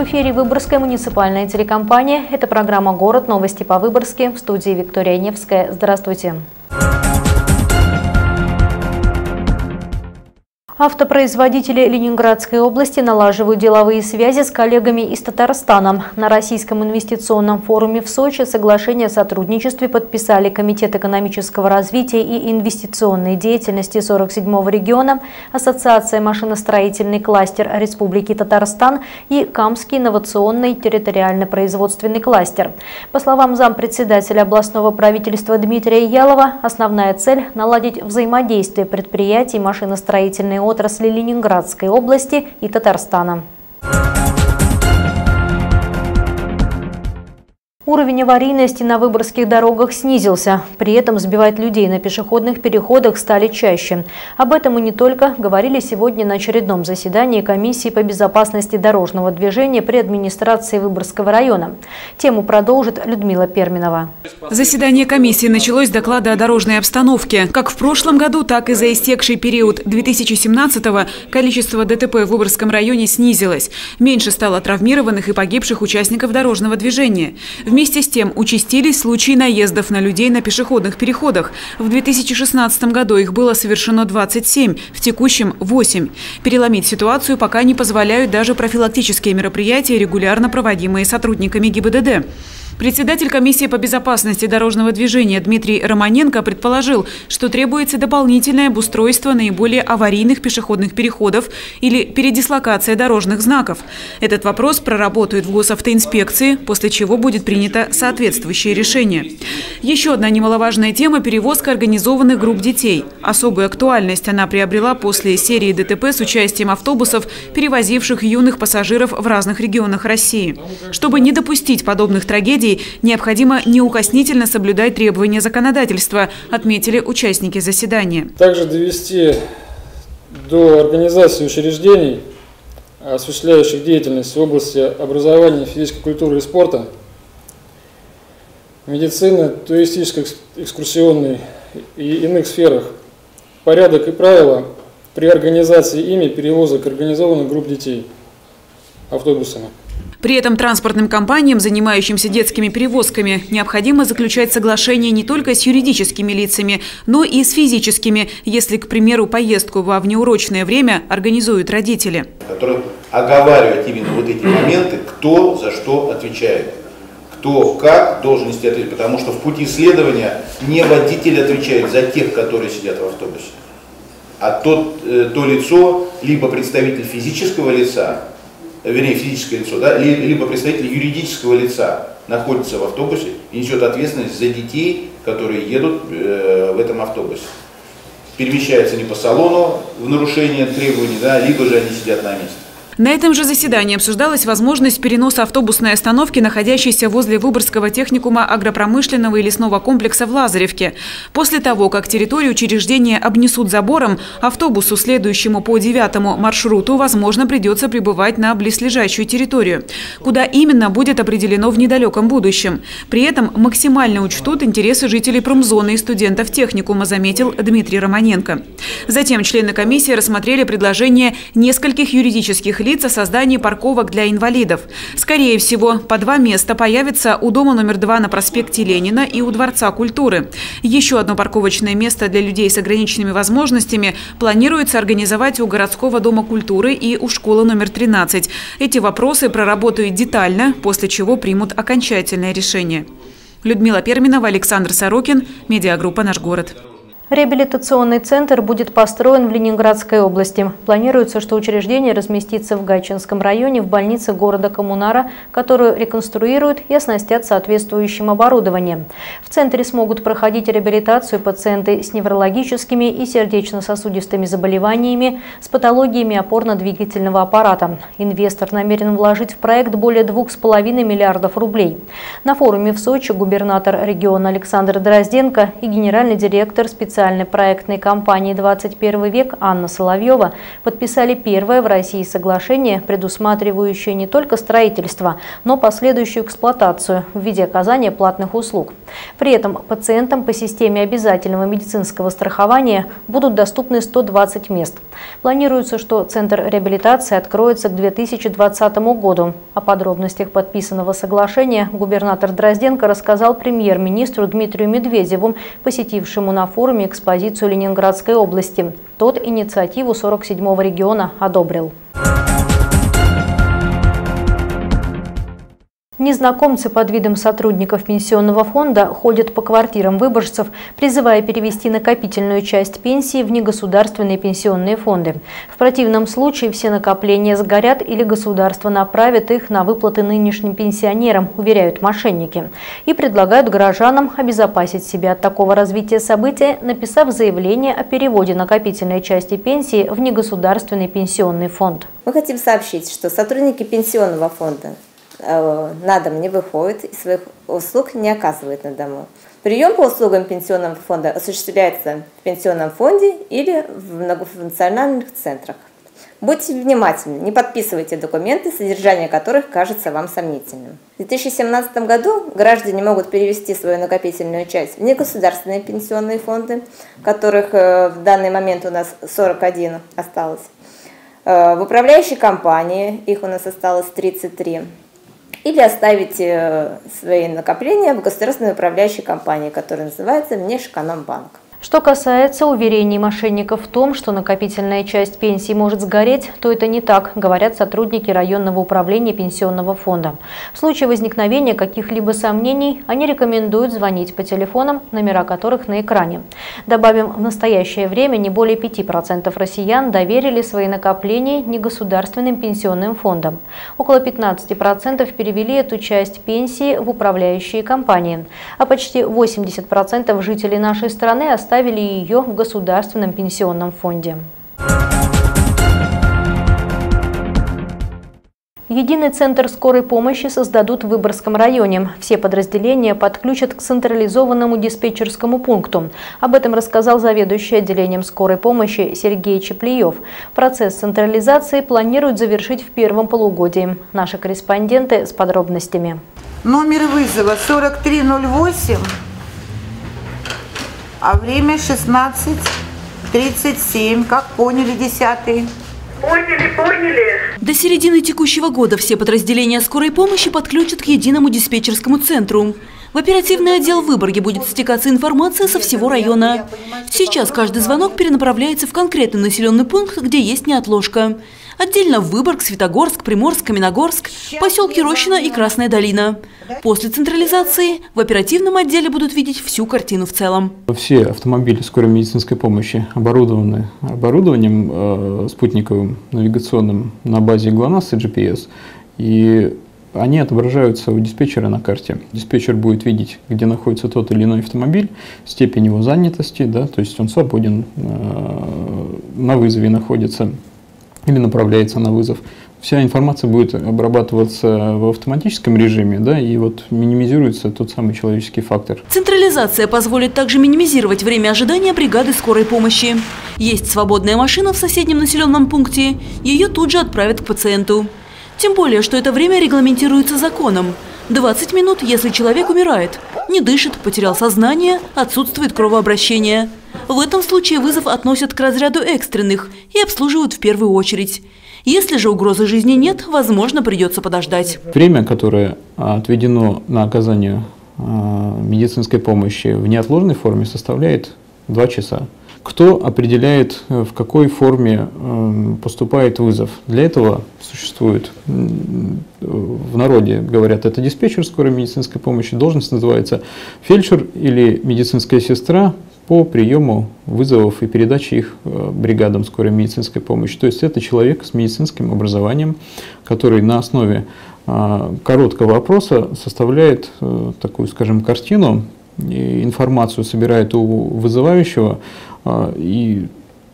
В эфире Выборгская муниципальная телекомпания. Это программа «Город. Новости по Выборгске». В студии Виктория Невская. Здравствуйте. Автопроизводители Ленинградской области налаживают деловые связи с коллегами из Татарстана. На Российском инвестиционном форуме в Сочи соглашение о сотрудничестве подписали Комитет экономического развития и инвестиционной деятельности 47-го региона, Ассоциация машиностроительный кластер Республики Татарстан и Камский инновационный территориально-производственный кластер. По словам зампредседателя областного правительства Дмитрия Ялова, основная цель – наладить взаимодействие предприятий машиностроительной отрасли отрасли Ленинградской области и Татарстана. Уровень аварийности на выборгских дорогах снизился. При этом сбивать людей на пешеходных переходах стали чаще. Об этом и не только говорили сегодня на очередном заседании комиссии по безопасности дорожного движения при администрации Выборгского района. Тему продолжит Людмила Перминова. Заседание комиссии началось с доклада о дорожной обстановке. Как в прошлом году, так и за истекший период 2017-го количество ДТП в Выборгском районе снизилось. Меньше стало травмированных и погибших участников дорожного движения. Вместе Вместе с тем участились случаи наездов на людей на пешеходных переходах. В 2016 году их было совершено 27, в текущем – 8. Переломить ситуацию пока не позволяют даже профилактические мероприятия, регулярно проводимые сотрудниками ГИБДД. Председатель комиссии по безопасности дорожного движения Дмитрий Романенко предположил, что требуется дополнительное обустройство наиболее аварийных пешеходных переходов или передислокация дорожных знаков. Этот вопрос проработают в госавтоинспекции, после чего будет принято соответствующее решение. Еще одна немаловажная тема – перевозка организованных групп детей. Особую актуальность она приобрела после серии ДТП с участием автобусов, перевозивших юных пассажиров в разных регионах России. Чтобы не допустить подобных трагедий, России необходимо неукоснительно соблюдать требования законодательства, отметили участники заседания. Также довести до организации учреждений, осуществляющих деятельность в области образования, физической культуры и спорта, медицины, туристической, экскурсионной и иных сферах порядок и правила при организации ими перевозок организованных групп детей автобусами. При этом транспортным компаниям, занимающимся детскими перевозками, необходимо заключать соглашение не только с юридическими лицами, но и с физическими, если, к примеру, поездку во внеурочное время организуют родители. Который оговаривает именно вот эти моменты, кто за что отвечает кто как должен нести ответственность, потому что в пути исследования не водитель отвечает за тех, которые сидят в автобусе, а тот, э, то лицо, либо представитель физического лица, вернее физическое лицо, да, либо представитель юридического лица находится в автобусе и несет ответственность за детей, которые едут э, в этом автобусе. Перемещаются не по салону в нарушение требований, да, либо же они сидят на месте. На этом же заседании обсуждалась возможность переноса автобусной остановки, находящейся возле Выборгского техникума агропромышленного и лесного комплекса в Лазаревке. После того, как территорию учреждения обнесут забором, автобусу, следующему по девятому маршруту, возможно, придется прибывать на близлежащую территорию, куда именно будет определено в недалеком будущем. При этом максимально учтут интересы жителей промзоны и студентов техникума, заметил Дмитрий Романенко. Затем члены комиссии рассмотрели предложение нескольких юридических лиц лиц о создании парковок для инвалидов. Скорее всего, по два места появится у дома номер два на проспекте Ленина и у Дворца культуры. Еще одно парковочное место для людей с ограниченными возможностями планируется организовать у городского дома культуры и у школы номер 13. Эти вопросы проработают детально, после чего примут окончательное решение. Людмила Перминова, Александр Сорокин, медиагруппа «Наш город». Реабилитационный центр будет построен в Ленинградской области. Планируется, что учреждение разместится в Гайчинском районе в больнице города Коммунара, которую реконструируют и оснастят соответствующим оборудованием. В центре смогут проходить реабилитацию пациенты с неврологическими и сердечно-сосудистыми заболеваниями, с патологиями опорно-двигательного аппарата. Инвестор намерен вложить в проект более 2,5 миллиардов рублей. На форуме в Сочи губернатор региона Александр Дрозденко и генеральный директор специального специальной проектной компании «21 век» Анна Соловьева подписали первое в России соглашение, предусматривающее не только строительство, но последующую эксплуатацию в виде оказания платных услуг. При этом пациентам по системе обязательного медицинского страхования будут доступны 120 мест. Планируется, что Центр реабилитации откроется к 2020 году. О подробностях подписанного соглашения губернатор Дрозденко рассказал премьер-министру Дмитрию Медведеву, посетившему на форуме экспозицию Ленинградской области. Тот инициативу 47-го региона одобрил. Незнакомцы под видом сотрудников пенсионного фонда ходят по квартирам выборжцев, призывая перевести накопительную часть пенсии в негосударственные пенсионные фонды. В противном случае все накопления сгорят или государство направит их на выплаты нынешним пенсионерам, уверяют мошенники. И предлагают горожанам обезопасить себя от такого развития события, написав заявление о переводе накопительной части пенсии в негосударственный пенсионный фонд. Мы хотим сообщить, что сотрудники пенсионного фонда на дом не выходит и своих услуг не оказывает на дому. Прием по услугам пенсионного фонда осуществляется в пенсионном фонде или в многофункциональных центрах. Будьте внимательны, не подписывайте документы, содержание которых кажется вам сомнительным. В 2017 году граждане могут перевести свою накопительную часть в негосударственные пенсионные фонды, которых э, в данный момент у нас 41 осталось, э, в управляющей компании, их у нас осталось 33, или оставить э, свои накопления в государственной управляющей компании, которая называется Внешэкономбанк. Что касается уверений мошенников в том, что накопительная часть пенсии может сгореть, то это не так, говорят сотрудники районного управления пенсионного фонда. В случае возникновения каких-либо сомнений они рекомендуют звонить по телефонам, номера которых на экране. Добавим, в настоящее время не более 5% россиян доверили свои накопления негосударственным пенсионным фондам. Около 15% перевели эту часть пенсии в управляющие компании, а почти 80% жителей нашей страны оставили оставили ее в Государственном пенсионном фонде. Единый центр скорой помощи создадут в Выборгском районе. Все подразделения подключат к централизованному диспетчерскому пункту. Об этом рассказал заведующий отделением скорой помощи Сергей Чеплиев. Процесс централизации планируют завершить в первом полугодии. Наши корреспонденты с подробностями. Номер вызова 4308 а время 16.37, как поняли, десятый. Поняли, поняли. До середины текущего года все подразделения скорой помощи подключат к единому диспетчерскому центру. В оперативный отдел в Выборге будет стекаться информация со всего района. Сейчас каждый звонок перенаправляется в конкретный населенный пункт, где есть неотложка. Отдельно Выборг, Светогорск, Приморск, Каменогорск, поселки Рощина и Красная долина. После централизации в оперативном отделе будут видеть всю картину в целом. Все автомобили скорой медицинской помощи оборудованы оборудованием э, спутниковым навигационным на базе ГЛОНАСС и GPS. И они отображаются у диспетчера на карте. Диспетчер будет видеть, где находится тот или иной автомобиль, степень его занятости, да, то есть он свободен, э, на вызове находится или направляется на вызов. Вся информация будет обрабатываться в автоматическом режиме, да, и вот минимизируется тот самый человеческий фактор. Централизация позволит также минимизировать время ожидания бригады скорой помощи. Есть свободная машина в соседнем населенном пункте, ее тут же отправят к пациенту. Тем более, что это время регламентируется законом. 20 минут, если человек умирает, не дышит, потерял сознание, отсутствует кровообращение – в этом случае вызов относят к разряду экстренных и обслуживают в первую очередь. Если же угрозы жизни нет, возможно, придется подождать. Время, которое отведено на оказание а, медицинской помощи в неотложной форме, составляет 2 часа. Кто определяет, э, в какой форме э, поступает вызов? Для этого существует, в народе говорят, это диспетчер скорой медицинской помощи, должность называется фельдшер или медицинская сестра, по приему вызовов и передаче их э, бригадам скорой медицинской помощи. То есть это человек с медицинским образованием, который на основе а, короткого опроса составляет э, такую, скажем, картину, информацию собирает у вызывающего и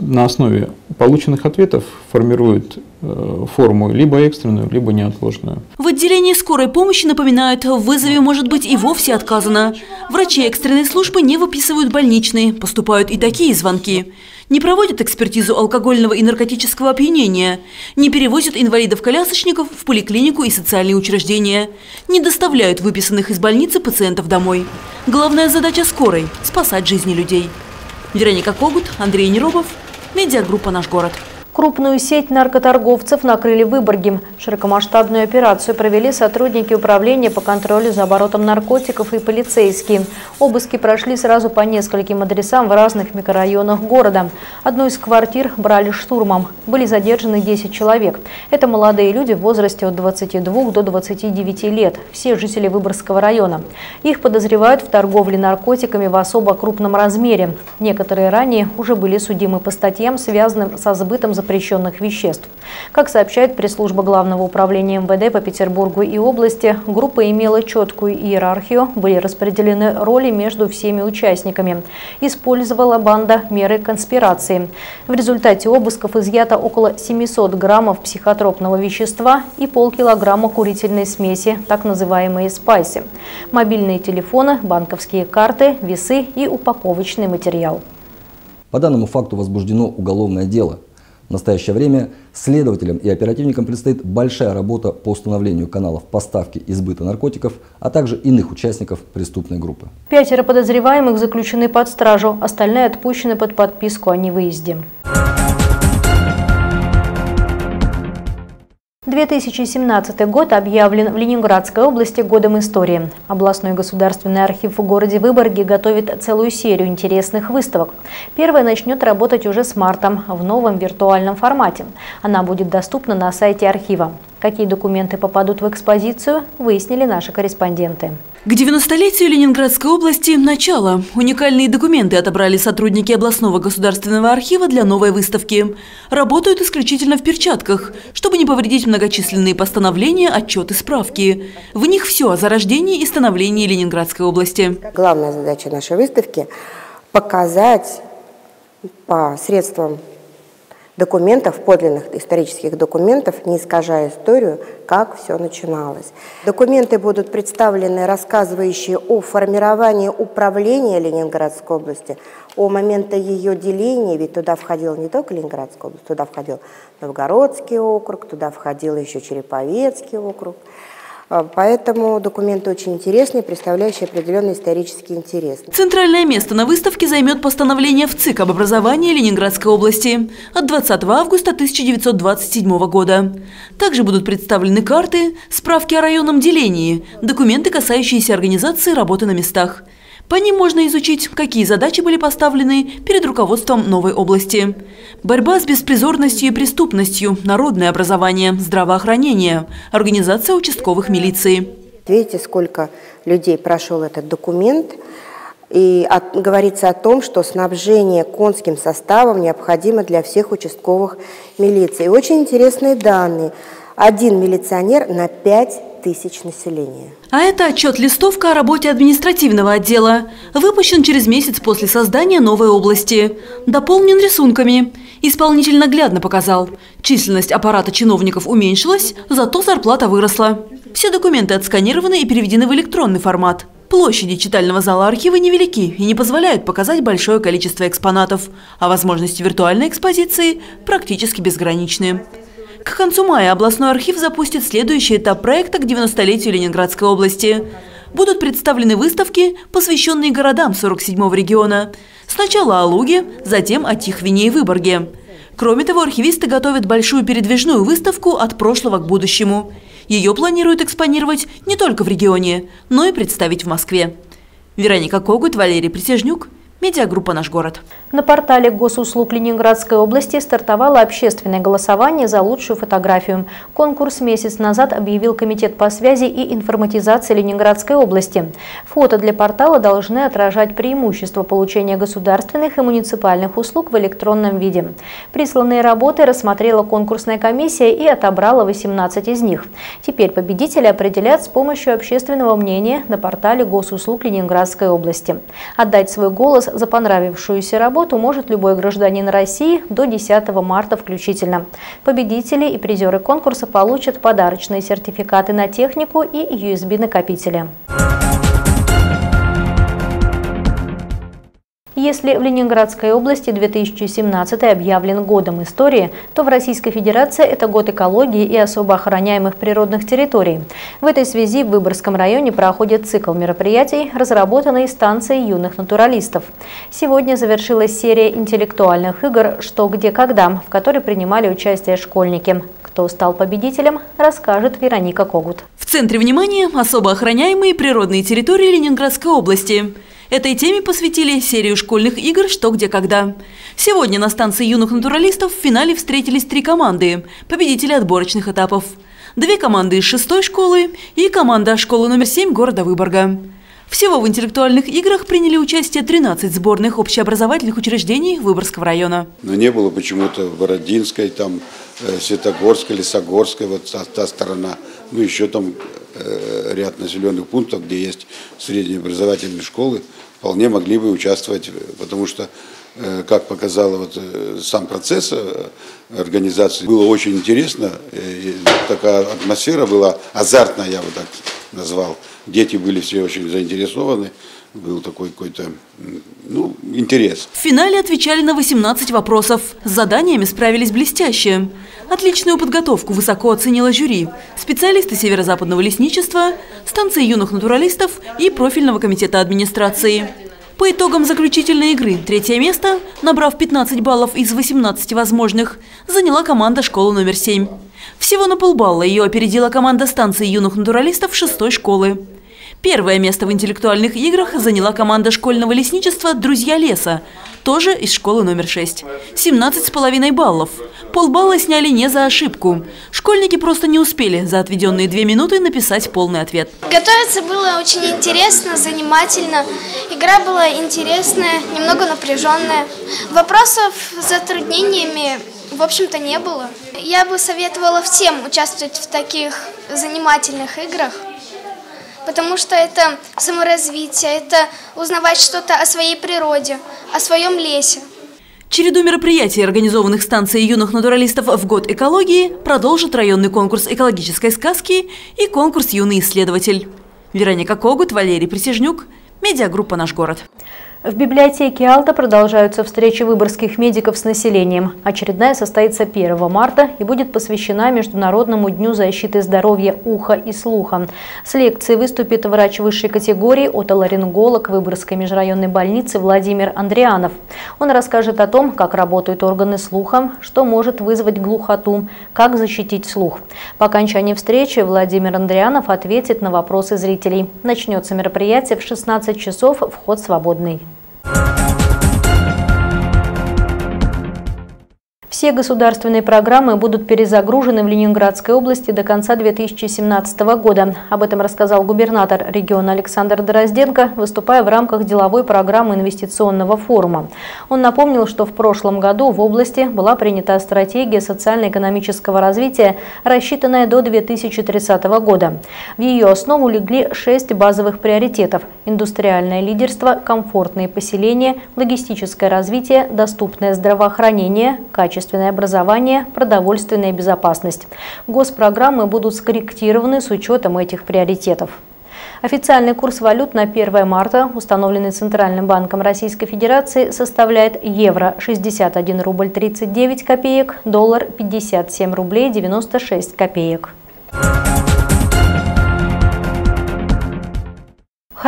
на основе полученных ответов формирует э, форму либо экстренную, либо неотложную. В отделении скорой помощи напоминают, в вызове может быть и вовсе отказано. Врачи экстренной службы не выписывают больничные, поступают и такие звонки. Не проводят экспертизу алкогольного и наркотического опьянения, не перевозят инвалидов-колясочников в поликлинику и социальные учреждения, не доставляют выписанных из больницы пациентов домой. Главная задача скорой – спасать жизни людей. Вероника Когут, Андрей Неробов, Медиагруппа «Наш город». Крупную сеть наркоторговцев накрыли в Выборге. Широкомасштабную операцию провели сотрудники управления по контролю за оборотом наркотиков и полицейские. Обыски прошли сразу по нескольким адресам в разных микрорайонах города. Одну из квартир брали штурмом. Были задержаны 10 человек. Это молодые люди в возрасте от 22 до 29 лет. Все жители Выборгского района. Их подозревают в торговле наркотиками в особо крупном размере. Некоторые ранее уже были судимы по статьям, связанным со сбытом за запрещенных веществ. Как сообщает пресс-служба Главного управления МВД по Петербургу и области, группа имела четкую иерархию, были распределены роли между всеми участниками. Использовала банда меры конспирации. В результате обысков изъято около 700 граммов психотропного вещества и полкилограмма курительной смеси, так называемые спайсы, мобильные телефоны, банковские карты, весы и упаковочный материал. По данному факту возбуждено уголовное дело. В настоящее время следователям и оперативникам предстоит большая работа по установлению каналов поставки и сбыта наркотиков, а также иных участников преступной группы. Пятеро подозреваемых заключены под стражу, остальные отпущены под подписку о невыезде. 2017 год объявлен в Ленинградской области годом истории. Областной государственный архив в городе Выборге готовит целую серию интересных выставок. Первая начнет работать уже с марта в новом виртуальном формате. Она будет доступна на сайте архива. Какие документы попадут в экспозицию, выяснили наши корреспонденты. К 90-летию Ленинградской области начало. Уникальные документы отобрали сотрудники областного государственного архива для новой выставки. Работают исключительно в перчатках, чтобы не повредить многочисленные постановления, отчеты, справки. В них все о зарождении и становлении Ленинградской области. Главная задача нашей выставки – показать по средствам документов, подлинных исторических документов, не искажая историю, как все начиналось. Документы будут представлены, рассказывающие о формировании управления Ленинградской области, о моменте ее деления, ведь туда входил не только Ленинградская область, туда входил Новгородский округ, туда входил еще Череповецкий округ – поэтому документы очень интересные, представляющие определенный исторический интерес. Центральное место на выставке займет постановление в ЦИК об образовании Ленинградской области от 20 августа 1927 года. Также будут представлены карты, справки о районном делении, документы, касающиеся организации работы на местах – по ним можно изучить, какие задачи были поставлены перед руководством новой области. Борьба с беспризорностью и преступностью, народное образование, здравоохранение, организация участковых милиций. Видите, сколько людей прошел этот документ, и от, говорится о том, что снабжение конским составом необходимо для всех участковых милиций. Очень интересные данные. Один милиционер на пять тысяч населения. А это отчет-листовка о работе административного отдела. Выпущен через месяц после создания новой области. Дополнен рисунками. Исполнитель наглядно показал. Численность аппарата чиновников уменьшилась, зато зарплата выросла. Все документы отсканированы и переведены в электронный формат. Площади читального зала архива невелики и не позволяют показать большое количество экспонатов, а возможности виртуальной экспозиции практически безграничны. К концу мая областной архив запустит следующий этап проекта к 90-летию Ленинградской области. Будут представлены выставки, посвященные городам 47-го региона. Сначала о Луге, затем о Тихвине и Выборге. Кроме того, архивисты готовят большую передвижную выставку «От прошлого к будущему». Ее планируют экспонировать не только в регионе, но и представить в Москве. Вероника Когут, Валерий Присяжнюк, Медиагруппа «Наш город». На портале госуслуг Ленинградской области стартовало общественное голосование за лучшую фотографию. Конкурс месяц назад объявил Комитет по связи и информатизации Ленинградской области. Фото для портала должны отражать преимущество получения государственных и муниципальных услуг в электронном виде. Присланные работы рассмотрела конкурсная комиссия и отобрала 18 из них. Теперь победители определят с помощью общественного мнения на портале госуслуг Ленинградской области. Отдать свой голос за понравившуюся работу работу может любой гражданин России до 10 марта включительно. Победители и призеры конкурса получат подарочные сертификаты на технику и USB-накопители. Если в Ленинградской области 2017 объявлен годом истории, то в Российской Федерации это год экологии и особо охраняемых природных территорий. В этой связи в Выборгском районе проходит цикл мероприятий, разработанный станцией юных натуралистов. Сегодня завершилась серия интеллектуальных игр «Что, где, когда», в которой принимали участие школьники. Кто стал победителем, расскажет Вероника Когут. В центре внимания особо охраняемые природные территории Ленинградской области – Этой теме посвятили серию школьных игр «Что, где, когда». Сегодня на станции юных натуралистов в финале встретились три команды – победители отборочных этапов. Две команды из шестой школы и команда школы номер семь города Выборга. Всего в интеллектуальных играх приняли участие 13 сборных общеобразовательных учреждений Выборгского района. Но не было почему-то Бородинской, там, э, Светогорской, Лесогорской, вот та, та сторона. Ну, еще там э, ряд населенных пунктов, где есть средние образовательные школы вполне могли бы участвовать, потому что, э, как показал вот э, сам процесс э, организации, было очень интересно, такая атмосфера была азартная, я бы так назвал. Дети были все очень заинтересованы, был такой какой-то ну, интерес. В финале отвечали на 18 вопросов. С заданиями справились блестяще. Отличную подготовку высоко оценила жюри, специалисты Северо-Западного лесничества, станции юных натуралистов и профильного комитета администрации. По итогам заключительной игры третье место, набрав 15 баллов из 18 возможных, заняла команда школы номер 7. Всего на полбалла ее опередила команда станции юных натуралистов шестой школы. Первое место в интеллектуальных играх заняла команда школьного лесничества «Друзья леса», тоже из школы номер 6. 17,5 баллов. Полбалла сняли не за ошибку. Школьники просто не успели за отведенные две минуты написать полный ответ. Готовиться было очень интересно, занимательно. Игра была интересная, немного напряженная. Вопросов с затруднениями, в общем-то, не было. Я бы советовала всем участвовать в таких занимательных играх потому что это саморазвитие, это узнавать что-то о своей природе, о своем лесе. Череду мероприятий, организованных станцией юных натуралистов в год экологии, продолжит районный конкурс экологической сказки и конкурс «Юный исследователь». Вероника Когут, Валерий Присяжнюк, медиагруппа «Наш город». В библиотеке Алта продолжаются встречи выборгских медиков с населением. Очередная состоится 1 марта и будет посвящена Международному дню защиты здоровья уха и слуха. С лекцией выступит врач высшей категории, отоларинголог Выборгской межрайонной больницы Владимир Андрианов. Он расскажет о том, как работают органы слуха, что может вызвать глухоту, как защитить слух. По окончании встречи Владимир Андрианов ответит на вопросы зрителей. Начнется мероприятие в 16 часов, вход свободный. Thank you. Все государственные программы будут перезагружены в Ленинградской области до конца 2017 года. Об этом рассказал губернатор региона Александр Дорозденко, выступая в рамках деловой программы инвестиционного форума. Он напомнил, что в прошлом году в области была принята стратегия социально-экономического развития, рассчитанная до 2030 года. В ее основу легли шесть базовых приоритетов – индустриальное лидерство, комфортные поселения, логистическое развитие, доступное здравоохранение, качество качественное образование, продовольственная безопасность. Госпрограммы будут скорректированы с учетом этих приоритетов. Официальный курс валют на 1 марта, установленный Центральным банком Российской Федерации, составляет евро 61 рубль 39 копеек, доллар 57 рублей 96 копеек.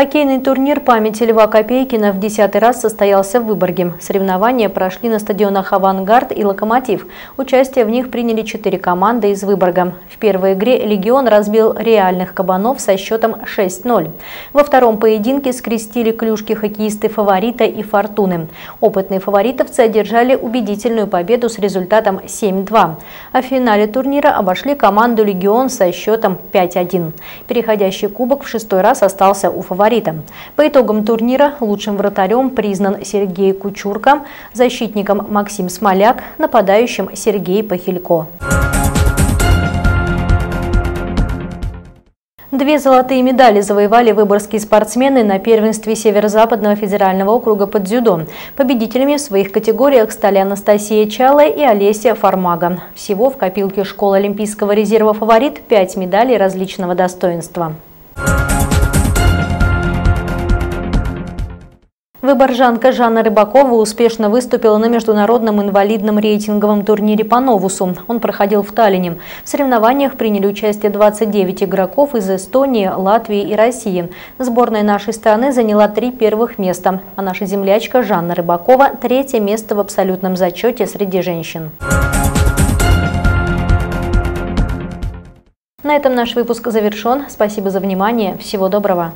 Хоккейный турнир памяти Льва Копейкина в десятый раз состоялся в Выборге. Соревнования прошли на стадионах «Авангард» и «Локомотив». Участие в них приняли четыре команды из Выборга. В первой игре «Легион» разбил реальных кабанов со счетом 6-0. Во втором поединке скрестили клюшки хоккеисты «Фаворита» и «Фортуны». Опытные фаворитовцы одержали убедительную победу с результатом 7-2. А в финале турнира обошли команду «Легион» со счетом 5-1. Переходящий кубок в шестой раз остался у фаворитов фаворитом. По итогам турнира лучшим вратарем признан Сергей Кучурка, защитником Максим Смоляк, нападающим Сергей Пахилько. Две золотые медали завоевали выборгские спортсмены на первенстве Северо-Западного федерального округа под дзюдо. Победителями в своих категориях стали Анастасия Чала и Олеся Фармага. Всего в копилке школы Олимпийского резерва «Фаворит» пять медалей различного достоинства. Выборжанка Жанна Рыбакова успешно выступила на международном инвалидном рейтинговом турнире по новусу. Он проходил в Таллине. В соревнованиях приняли участие 29 игроков из Эстонии, Латвии и России. Сборная нашей страны заняла три первых места, а наша землячка Жанна Рыбакова – третье место в абсолютном зачете среди женщин. На этом наш выпуск завершен. Спасибо за внимание. Всего доброго.